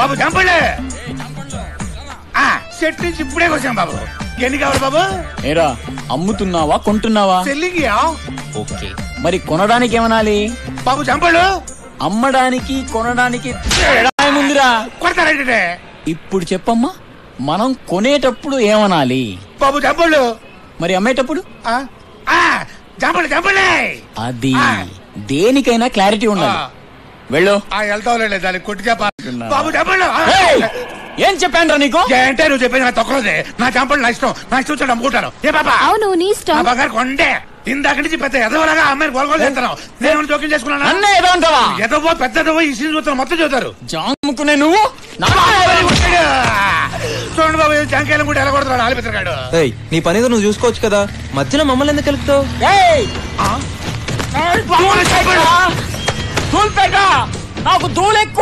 బాబు చంపండి. ఆ, చెట్టు నుంచి ఇప్పుడే వచ్చాం బాబు. ఎన్ని కావాలి బాబు? ఏరా అమ్ముతున్నావా కొంటున్నావా? Selling okay. మరి కొనడానికి ఏమనాలి? బాబు చంపడు. అమ్మడానికి కొనడానికి కొడతారంటే ఇప్పుడు చెప్పమ్మా మనం కొనేటప్పుడు ఏమనాలి? బాబు చంపడు. మరి అమ్మేటప్పుడు? చంపండి చంపండి. అది. దేనికైనా క్లారిటీ ఉండాలి. ఆ. వెళ్ళు వెళ్తావులే దానికి కొట్టి చెప్పాలి బాబు ఏయ్! ఏం చెప్పానురా నీకు? ఏంటే నువ్వు చెప్పేది నా తొక్కలోదే. నా చంపలు నా ఇష్టం. నా ఇష్టం వచ్చాడు అమ్ముకుంటాను ఏ బాబా! అవును నీ నా ఇష్టం బంగారు కొండే. ఇందాక నుంచి పెద్ద ఎదవలాగా అమ్మాయిని గొలగొలు చేస్తాను నేను జోక్యం చేసుకున్నాను? అన్నే ఏదో అంటావా ఎదవో పెద్దదవో ఈ సీన్ చూస్తారు మొత్తం చూస్తారు. జాముకునే నువ్వు? నా చూడండి బాబు జాంకాయలు కూడా ఎలా కొడుతున్నాడు ఆలిపిత్రగాడు ఏయ్ నీ పని నువ్వు చూసుకోవచ్చు కదా. మధ్యలో మమ్మల్ని ఎందుకు కలుపుతావు 多嘞。